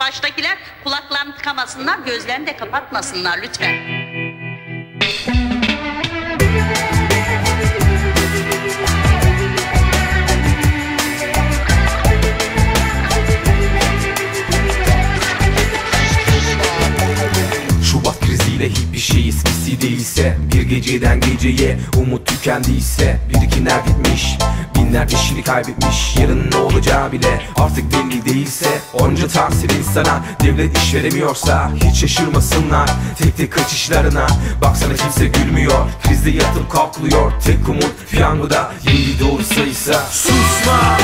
Baştakiler kulaklarını tıkamasınlar, gözlerini de kapatmasınlar lütfen. Şubat kriziyle hiçbir şey eskisi değilse Bir geceden geceye umut tükendiyse Birikinler bitmiş Binlerce kişiyi kaybetmiş Yarın ne olacağı bile artık belli değilse. Onca tahsil insana devlet iş veremiyorsa Hiç şaşırmasınlar tek tek kaçışlarına. Baksana kimse gülmüyor Krizde yatıp kalkılıyor. Tek umut piyangoda yeni doğru sayısa. Susma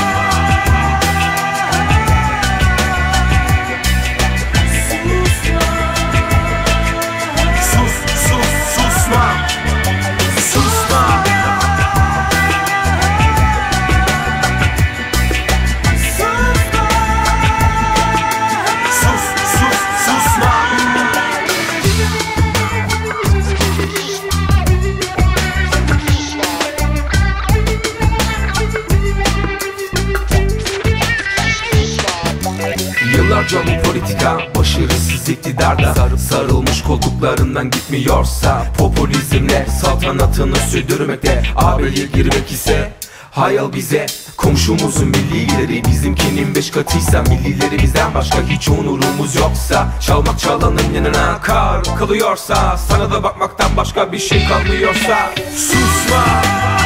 Yıllarca bu politika başarısız iktidarda. Sarılmış koltuklarından gitmiyorsa Popülizmle saltanatını sürdürmekte. AB'ye girmek ise Hayal bize. Komşumuzun millileri bizimkinin beş katıysa Millilerimizden başka hiç onurumuz yoksa. Çalmak çalanın yanına kar kalıyorsa Sana da bakmaktan başka bir şey kalmıyorsa. Susma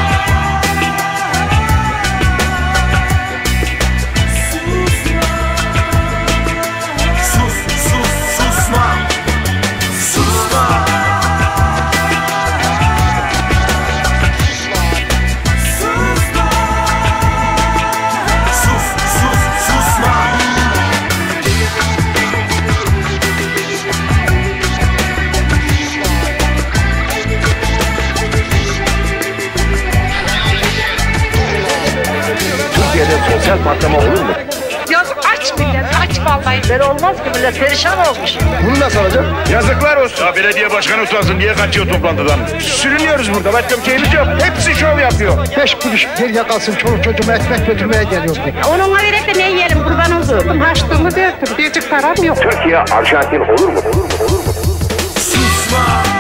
Türkiye'de sosyal patlama olur mu? Yazık aç millet aç vallahi. Böyle olmaz ki millet perişan olmuş. Bunu nasıl alacak? Yazıklar olsun. Ya belediye başkanı utansın diye kaçıyor toplantıdan. Sürünüyoruz burada. Başka bir şeyimiz yok. Hepsi şov yapıyor. Beş kuruş geriye kalsın çoluk çocuğuma ekmek götürmeye geliyordu. Onunla verip de ne yiyelim kurban olduğum. Harçlığımı döktüm. Bircik param yok. Türkiye Arjantin olur mu? Olur mu? Olur mu? Susma